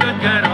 good girl.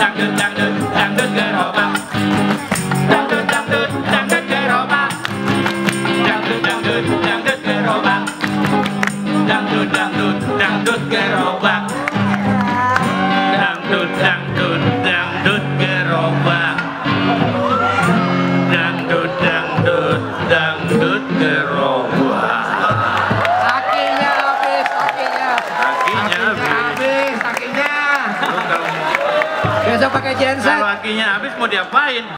dangdut dangdut dangdut geroba dangdut dangdut dangdut geroba dangdut dangdut dangdut geroba dangdut dangdut dangdut geroba dangdut dangdut dangdut geroba dangdut dangdut dangdut geroba besok pakai genset. Kalau akinya habis mau diapain?